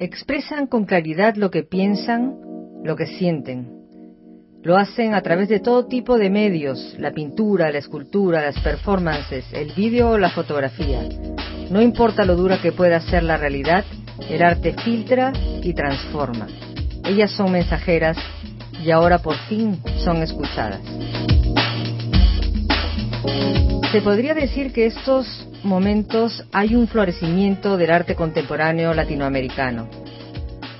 expresan con claridad lo que piensan, lo que sienten. Lo hacen a través de todo tipo de medios, la pintura, la escultura, las performances, el vídeo o la fotografía. No importa lo dura que pueda ser la realidad, el arte filtra y transforma. Ellas son mensajeras y ahora por fin son escuchadas. Se podría decir que estos momentos hay un florecimiento del arte contemporáneo latinoamericano.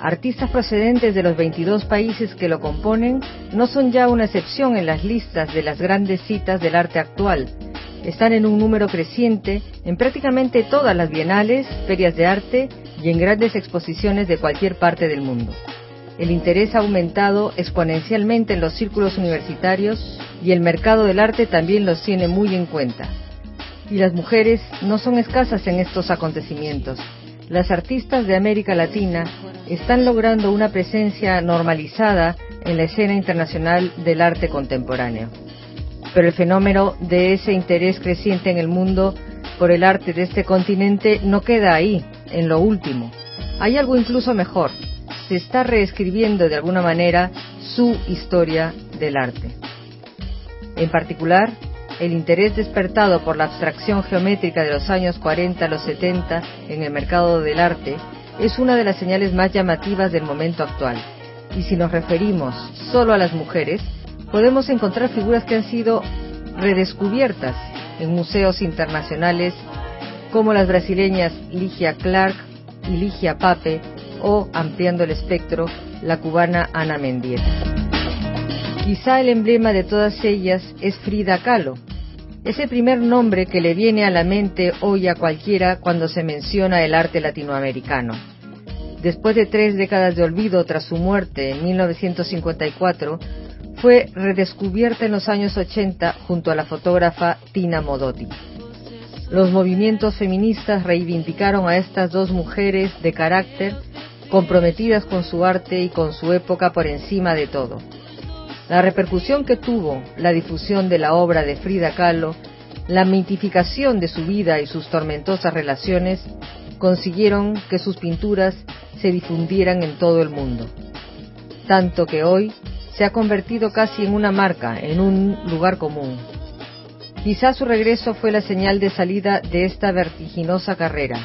Artistas procedentes de los 22 países que lo componen no son ya una excepción en las listas de las grandes citas del arte actual. Están en un número creciente en prácticamente todas las bienales, ferias de arte y en grandes exposiciones de cualquier parte del mundo. El interés ha aumentado exponencialmente en los círculos universitarios y el mercado del arte también los tiene muy en cuenta. Y las mujeres no son escasas en estos acontecimientos. Las artistas de América Latina están logrando una presencia normalizada en la escena internacional del arte contemporáneo. Pero el fenómeno de ese interés creciente en el mundo por el arte de este continente no queda ahí, en lo último. Hay algo incluso mejor. Se está reescribiendo de alguna manera su historia del arte. En particular, el interés despertado por la abstracción geométrica de los años 40 a los 70 en el mercado del arte es una de las señales más llamativas del momento actual. Y si nos referimos solo a las mujeres, podemos encontrar figuras que han sido redescubiertas en museos internacionales como las brasileñas Ligia Clark y Ligia Pape o, ampliando el espectro, la cubana Ana Mendieta. Quizá el emblema de todas ellas es Frida Kahlo. Es el primer nombre que le viene a la mente hoy a cualquiera cuando se menciona el arte latinoamericano. Después de tres décadas de olvido tras su muerte en 1954, fue redescubierta en los años 80 junto a la fotógrafa Tina Modotti. Los movimientos feministas reivindicaron a estas dos mujeres de carácter comprometidas con su arte y con su época por encima de todo. La repercusión que tuvo la difusión de la obra de Frida Kahlo, la mitificación de su vida y sus tormentosas relaciones, consiguieron que sus pinturas se difundieran en todo el mundo. Tanto que hoy se ha convertido casi en una marca, en un lugar común. Quizá su regreso fue la señal de salida de esta vertiginosa carrera,